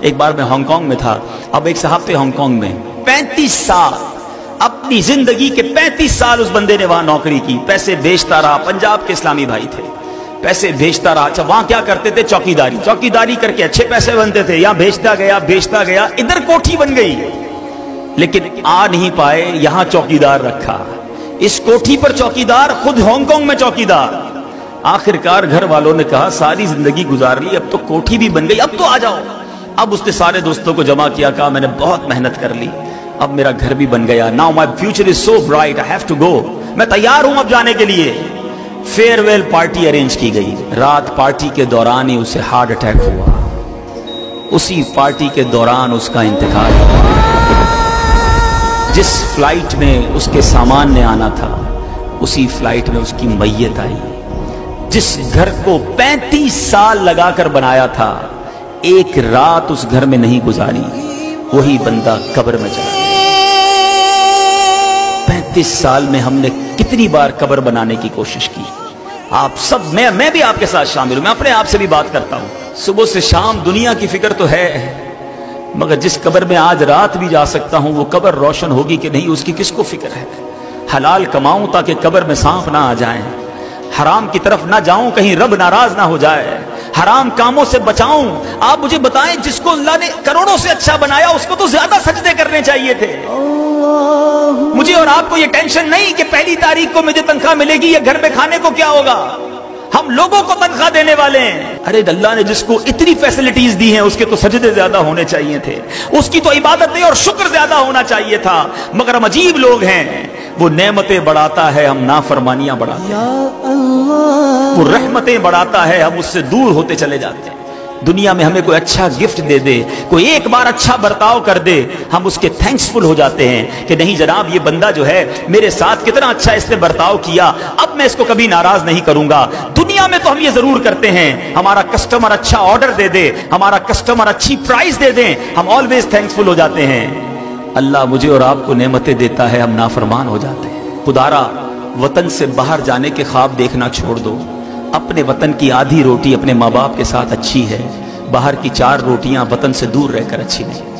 ایک بار میں Hong Kong میں تھا، اب ایک صاحب تھے ہانگ کانگ میں۔ پینتیس سال، اپنی زندگی کے پینتیس سال اس بندے نے وہاں نوکری کی۔ پیسے بیچتا رہا، پنجاب کے اسلامی بھائی تھے۔ پیسے بھیجتا رہا۔ اچھا وہاں کیا کرتے تھے؟ چوکی داری چوکی داری کر کے اچھے پیسے بنتے تھے۔ یہاں بھیجتا گیا بھیجتا گیا، ادھر کوٹھی بن گئی۔ لیکن آ نہیں پائے، یہاں چوکی دار رکھا۔ اس کوٹھی پر چوکی دار خود ہانگ کانگ میں چوکی دار آخر کار گھر والوں نے کہا، ساری زندگی گزار لی، اب تو کوٹھی بھی بن گئی، اب تو آ جاؤ۔ اب اس نے سارے دوستوں کو جمع کیا، کہا میں نے بہت محنت کر لی، اب میرا گھر بھی بن گیا۔ Now my future is so bright I have to go میں تیار ہوں اب جانے کے لیے۔ فیئر ویل پارٹی ارینج کی گئی۔ رات پارٹی کے دوران ہی اسے ہارٹ اٹیک ہوا۔ اسی پارٹی کے دوران اس کا انتقال۔ ہوا جس فلائٹ میں اس کے سامان نے آنا تھا، اسی فلائٹ میں اس کی میت آئی۔ جس گھر کو پینتیس سال لگا کر بنایا تھا ایک رات اس گھر میں نہیں گزاری، وہی بندہ قبر میں چلا پینتیس سال میں ہم نے کتنی بار قبر بنانے کی کوشش کی۔ آپ سب، میں میں بھی آپ کے ساتھ شامل ہوں، میں اپنے آپ سے بھی بات کرتا ہوں۔ صبح سے شام دنیا کی فکر تو ہے، مگر جس قبر میں آج رات بھی جا سکتا ہوں، وہ قبر روشن ہوگی کہ نہیں، اس کی کس کو فکر ہے؟ حلال کماؤں تاکہ قبر میں سانپ نہ آ جائیں۔ حرام کی طرف نہ جاؤں، کہیں رب ناراض نہ ہو جائے۔ حرام کاموں سے بچاؤں۔ آپ مجھے بتائیں جس کو اللہ نے کروڑوں سے اچھا بنایا اس کو تو زیادہ سجدے کرنے چاہیے تھے۔ مجھے اور آپ کو یہ ٹینشن نہیں کہ پہلی تاریخ کو مجھے تنخواہ ملے گی یا گھر میں کھانے کو کیا ہوگا۔ ہم لوگوں کو تنخواہ دینے والے ہیں۔ ارے اللہ نے جس کو اتنی فیسلٹیز دی ہیں اس کے تو سجدے زیادہ ہونے چاہیے تھے۔ اس کی تو عبادتیں اور شکر زیادہ ہونا چاہیے تھا۔ مگر ہم عجیب لوگ ہیں۔ وہ نعمتیں بڑھاتا ہے ہم نافرمانیاں بڑھاتے ہیں۔ وہ رحمتیں بڑھاتا ہے، ہم اس سے دور ہوتے چلے جاتے ہیں۔ دنیا میں ہمیں کوئی اچھا گفٹ دے دے، کوئی ایک بار اچھا برتاؤ کر دے، ہم اس کے تھینکس فل ہو جاتے ہیں کہ نہیں جناب، یہ بندہ جو ہے میرے ساتھ کتنا اچھا اس نے برتاؤ کیا۔ اب میں اس کو کبھی ناراض نہیں کروں گا۔ دنیا میں تو ہم یہ ضرور کرتے ہیں، ہمارا کسٹمر اچھا آرڈر دے دے، ہمارا کسٹمر اچھی پرائز دے دیں ہم آلویز تھینکس فل ہو جاتے ہیں۔ اللہ مجھے اور آپ کو نعمتیں دیتا ہے، ہم نافرمان ہو جاتے ہیں۔ خدارا وطن سے باہر جانے کے خواب دیکھنا چھوڑ دو۔ اپنے وطن کی آدھی روٹی اپنے ماں باپ کے ساتھ اچھی ہے۔ باہر کی چار روٹیاں وطن سے دور رہ کر اچھی نہیں۔